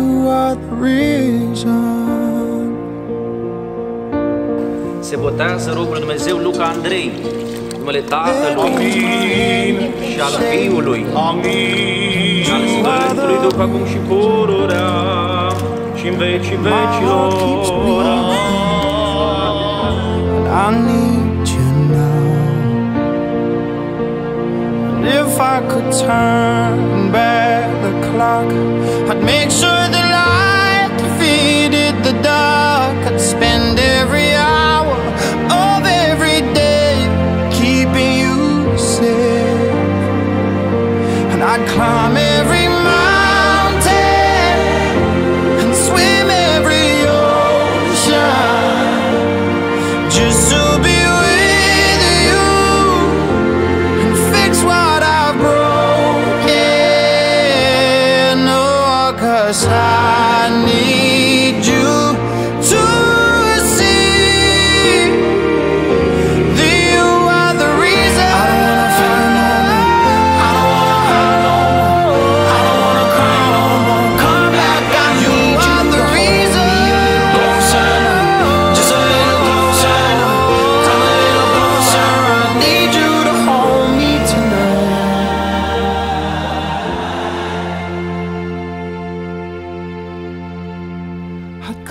you are the reason. Se botează rogul lui Dumnezeu Luca Andrei, numele Tatălui Amin. și al Fiului Amin. și al Sfântului Duh acum și pururea și în vecii vecilor. And I need you now. And if I could turn back I'd make sure the light defeated the dark. I'd spend every hour of every day keeping you safe. And I'd climb every mountain and swim every ocean just to be